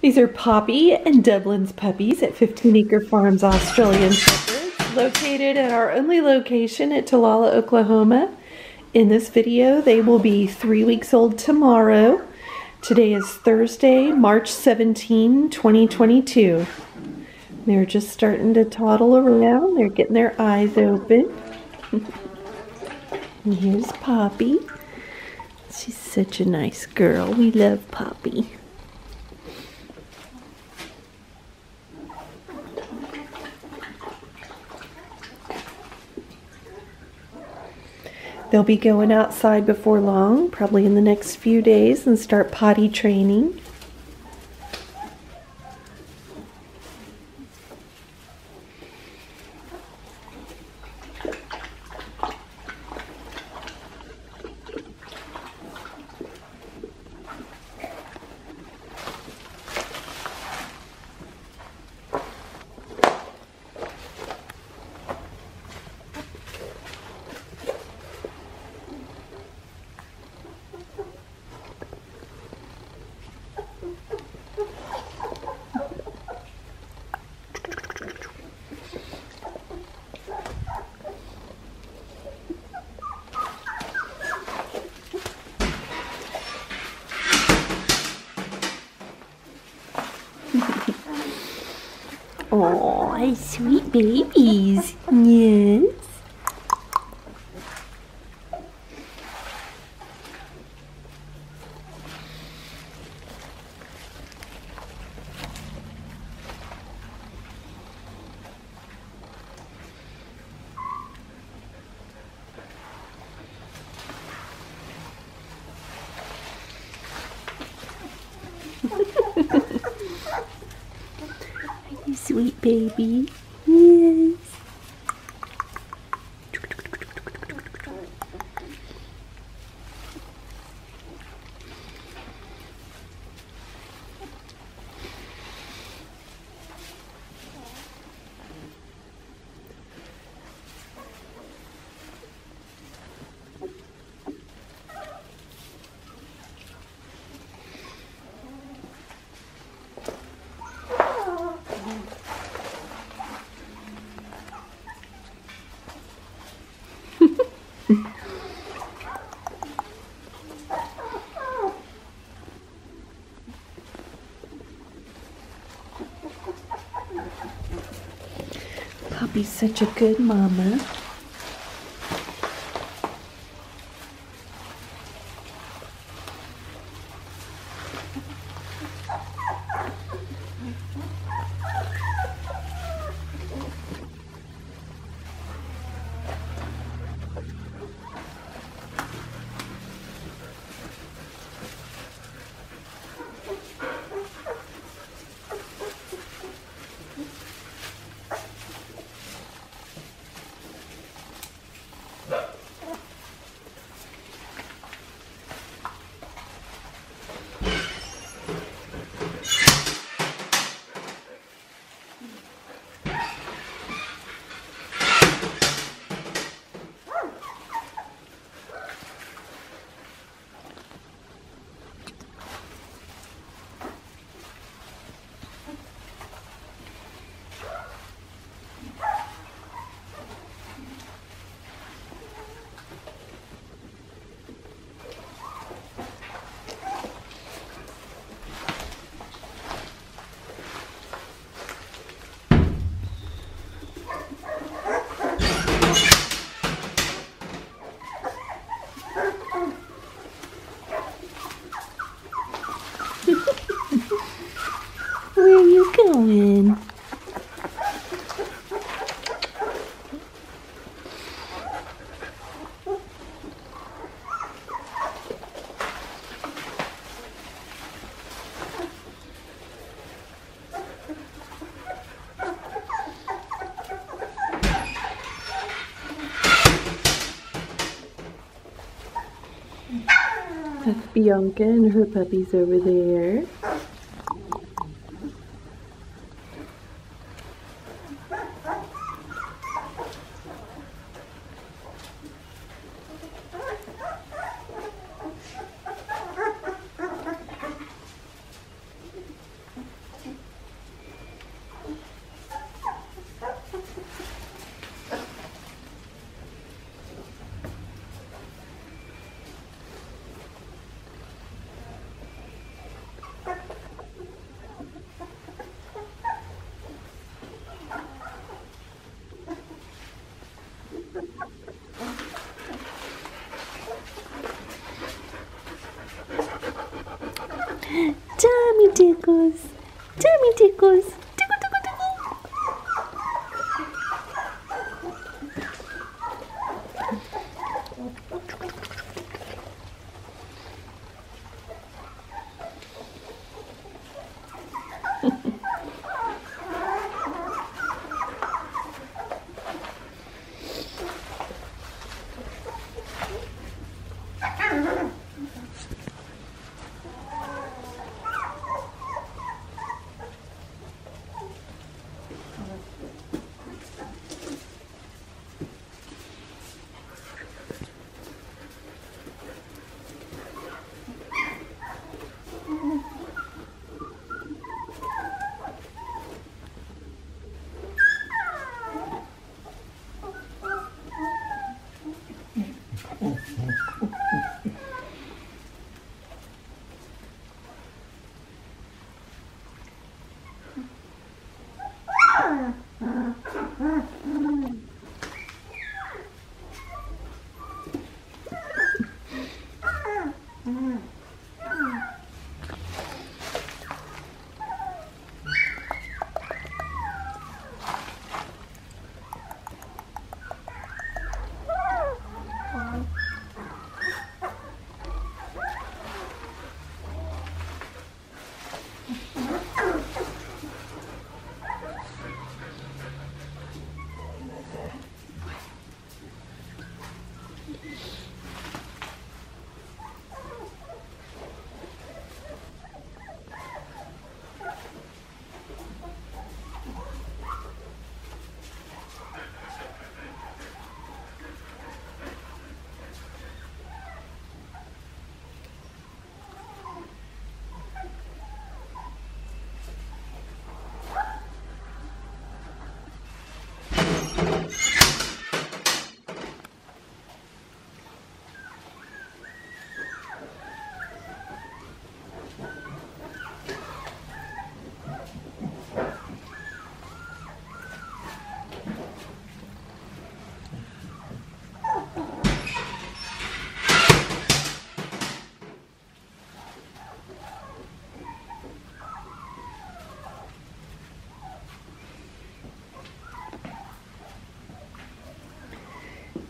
These are Poppy and Dublin's puppies at 15 Acre Farms Australian Shepherds, located at our only location at Talala, Oklahoma. In this video, they will be three weeks old tomorrow. Today is Thursday, March 17, 2022. They're just starting to toddle around. They're getting their eyes open. and here's Poppy. She's such a nice girl. We love Poppy. They'll be going outside before long, probably in the next few days, and start potty training. Oh, sweet babies. Yes. you sweet baby. Yes. Poppy's such a good mama. Where are going? That's Bianca and her puppies over there. Tummy tickles. Tummy tickles.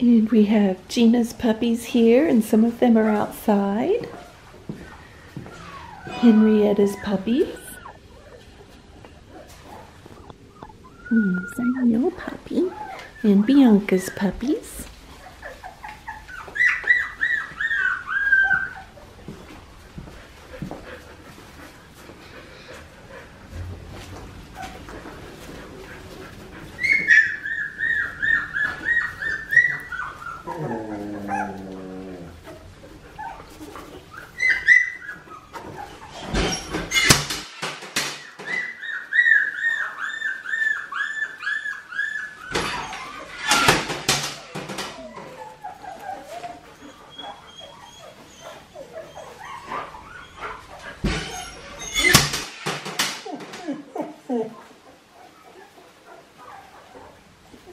And we have Gina's puppies here, and some of them are outside. Henrietta's puppies. Here's our little puppy. And Bianca's puppies.